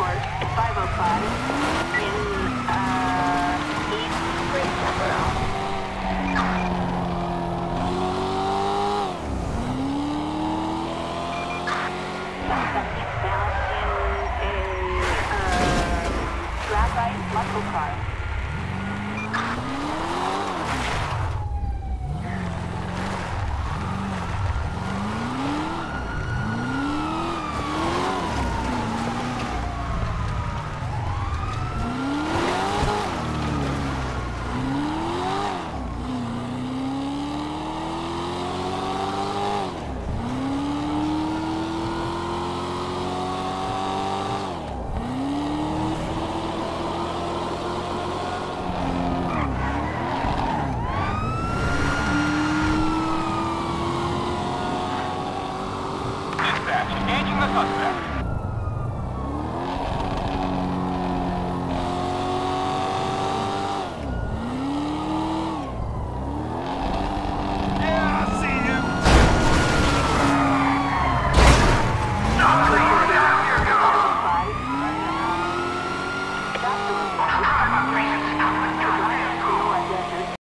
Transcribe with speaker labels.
Speaker 1: Airport 505 in